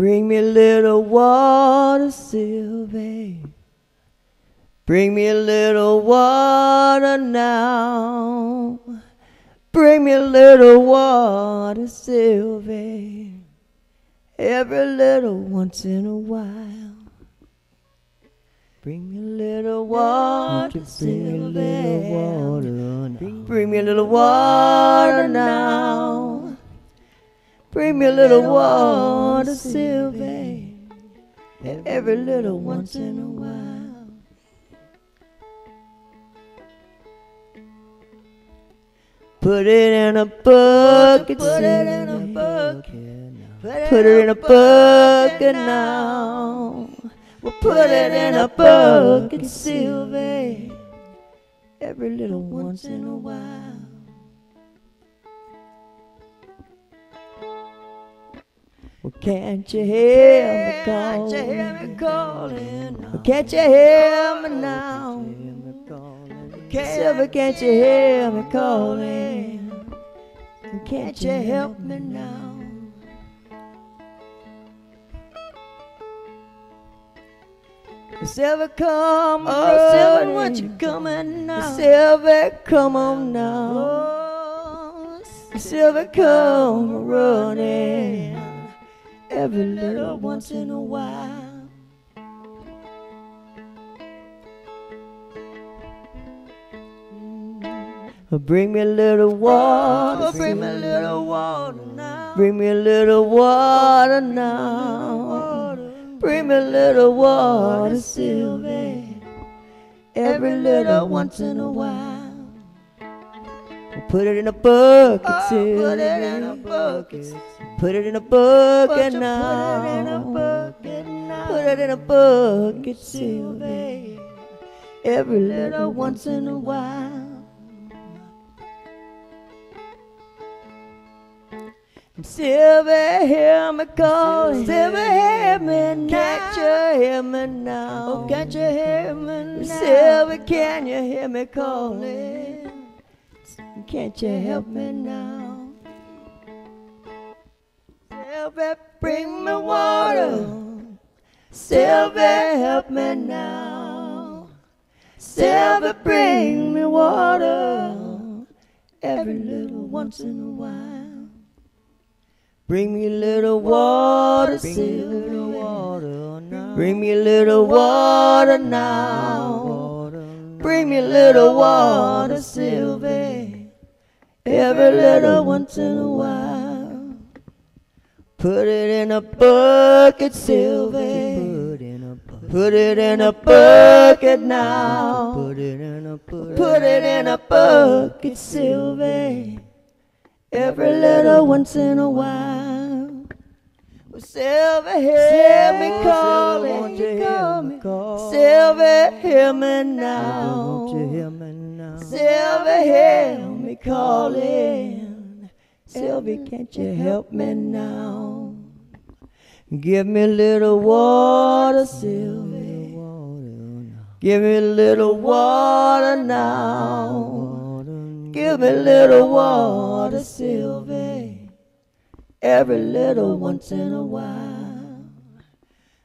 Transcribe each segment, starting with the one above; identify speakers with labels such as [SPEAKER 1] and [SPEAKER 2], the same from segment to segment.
[SPEAKER 1] Bring me a little water, Sylvie. Bring me a little water now. Bring me a little water, Sylvie. Every little once in a while. Bring me a little water, Sylvie. Bring me a little water now. Bring me a little water, Sylvie. and Every little once in a while. Put it in a bucket, put it in a bucket. Put it in a bucket now. We'll put it in a bucket, Sylvie. Every little once in a while. Well, can't you hear me calling? Can't you hear me calling? Well, can't you hear me now? Sylvie, can't you hear me calling? Can't you help me now? Sylvie, come
[SPEAKER 2] Oh, Sylvie, what you coming now?
[SPEAKER 1] Sylvie, come on now.
[SPEAKER 2] Oh,
[SPEAKER 1] Sylvie, come running. Every little once in a while. Mm. Bring me a little water.
[SPEAKER 2] Oh, bring me a little water now.
[SPEAKER 1] Bring me a little water now. Bring me a little water, Sylvie. Every little once in a while. Put it in a bucket,
[SPEAKER 2] Oh, put it in a bucket.
[SPEAKER 1] Put it in a bucket now.
[SPEAKER 2] Put it in a bucket now.
[SPEAKER 1] Put it in a bucket, Sylvie. Every little once in a while. Sylvie, hear me calling. Sylvie, hear me now. Can't you hear me now?
[SPEAKER 2] Oh, can't you hear me now?
[SPEAKER 1] Sylvie, can you hear me calling? Can't you help me now? Sylvie, bring me water. Sylvie, help me now. Sylvie, bring me water. Every little once in a while. Bring me a little water,
[SPEAKER 2] Bring me a
[SPEAKER 1] Sylvie.
[SPEAKER 2] little water now.
[SPEAKER 1] Bring me a little water now. Bring me a little water, Sylvie. Every little once in a while. Put it in a bucket, Sylvie. Put it in a bucket now.
[SPEAKER 2] Put it in a bucket.
[SPEAKER 1] Put it in a bucket, Sylvie. Every little once in a while. Well, Sylvie, hear me calling.
[SPEAKER 2] Won't you hear me call?
[SPEAKER 1] Sylvie, hear me
[SPEAKER 2] Won't
[SPEAKER 1] now.
[SPEAKER 2] hear me now?
[SPEAKER 1] Sylvie, hear me calling. Sylvie, can't you help me now? Give me a little water, Sylvie. Give me a little water now. Give me a little water, Sylvie. Every little once in a while.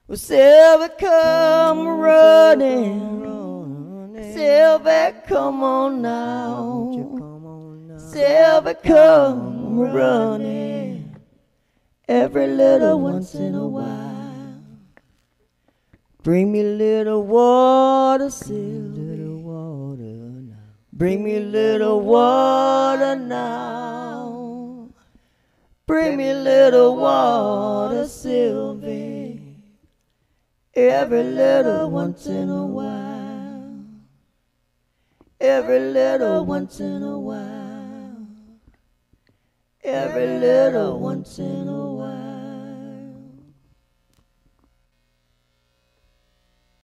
[SPEAKER 1] Well, Sylvie, come running. Sylvie, come on now. Sylvie, come running. Every little once in a while. Bring me little water, Sylvie. Bring me little water now. Bring me little water, Sylvie. Every little once in a while. Every little once in a while. Every little once in a while.